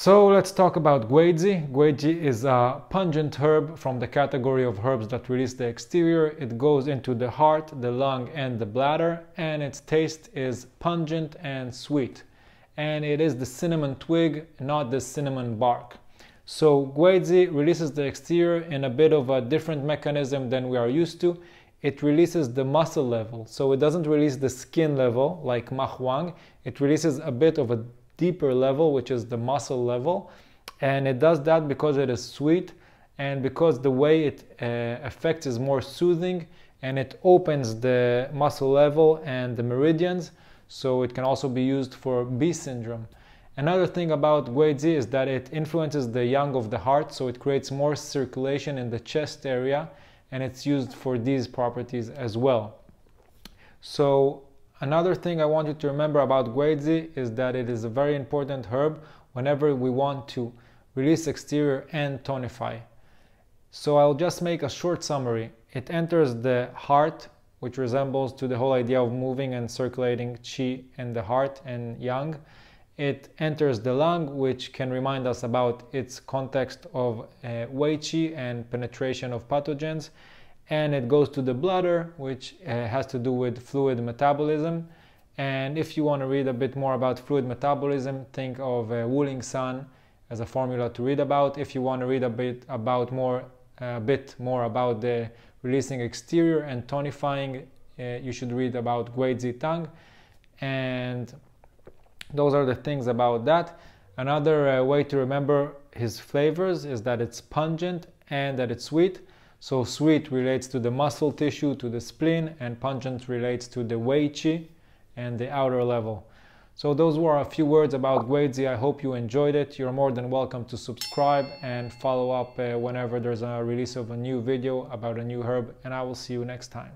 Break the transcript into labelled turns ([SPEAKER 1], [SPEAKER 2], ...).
[SPEAKER 1] So let's talk about Guizhi. Guizhi is a pungent herb from the category of herbs that release the exterior. It goes into the heart, the lung and the bladder and its taste is pungent and sweet. And it is the cinnamon twig, not the cinnamon bark. So Guizhi releases the exterior in a bit of a different mechanism than we are used to. It releases the muscle level. So it doesn't release the skin level like Mahuang. It releases a bit of a deeper level, which is the muscle level. And it does that because it is sweet and because the way it uh, affects is more soothing and it opens the muscle level and the meridians. So it can also be used for Bi syndrome. Another thing about Guizhi is that it influences the yang of the heart, so it creates more circulation in the chest area and it's used for these properties as well. So Another thing I want you to remember about Guizhi is that it is a very important herb whenever we want to release exterior and tonify. So I'll just make a short summary. It enters the heart, which resembles to the whole idea of moving and circulating qi in the heart and yang. It enters the lung, which can remind us about its context of uh, wei qi and penetration of pathogens and it goes to the bladder which uh, has to do with fluid metabolism. And if you want to read a bit more about fluid metabolism think of uh, Wuling San as a formula to read about. If you want to read a bit about more a bit more about the releasing exterior and tonifying uh, you should read about Guizhi Tang. And those are the things about that. Another uh, way to remember his flavors is that it's pungent and that it's sweet so sweet relates to the muscle tissue, to the spleen, and pungent relates to the wei qi and the outer level. So those were a few words about Guizhi. I hope you enjoyed it. You're more than welcome to subscribe and follow up uh, whenever there's a release of a new video about a new herb and I will see you next time.